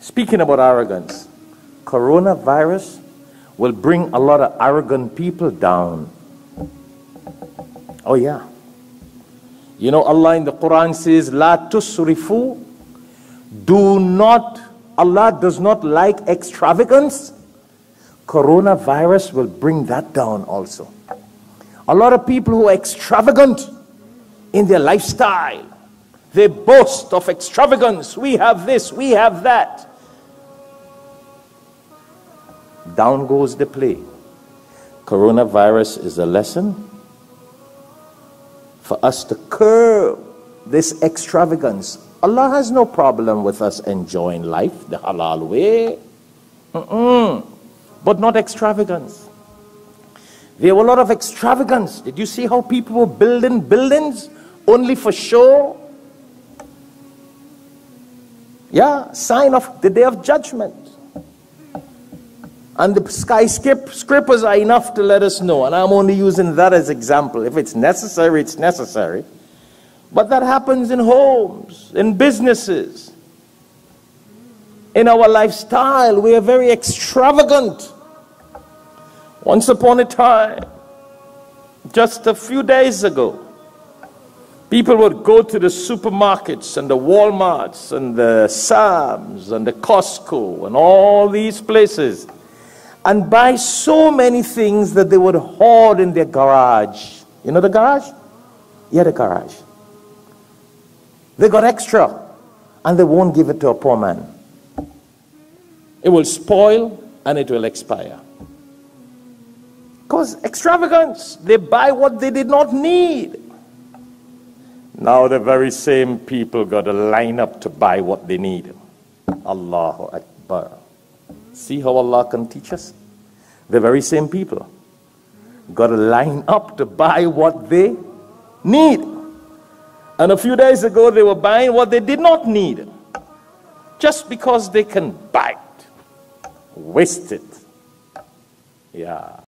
Speaking about arrogance, coronavirus will bring a lot of arrogant people down. Oh, yeah. You know, Allah in the Quran says, La tusrifu. Do not, Allah does not like extravagance. Coronavirus will bring that down also. A lot of people who are extravagant in their lifestyle, they boast of extravagance. We have this, we have that. Down goes the play. Coronavirus is a lesson for us to curb this extravagance. Allah has no problem with us enjoying life the halal way, Mm-mm. but not extravagance. There were a lot of extravagance. Did you see how people were building buildings only for show? Yeah, sign of the day of judgment. And the skyscrapers are enough to let us know. And I'm only using that as example. If it's necessary, it's necessary. But that happens in homes, in businesses, in our lifestyle. We are very extravagant. Once upon a time, just a few days ago, people would go to the supermarkets and the Walmarts and the Sam's and the Costco and all these places and buy so many things that they would hoard in their garage. You know the garage? Yeah, the garage. They got extra and they won't give it to a poor man. It will spoil and it will expire. Because extravagance, they buy what they did not need. Now the very same people got to line up to buy what they need. Allahu Akbar. See how Allah can teach us? The very same people got to line up to buy what they need. And a few days ago, they were buying what they did not need just because they can buy it, waste it. Yeah.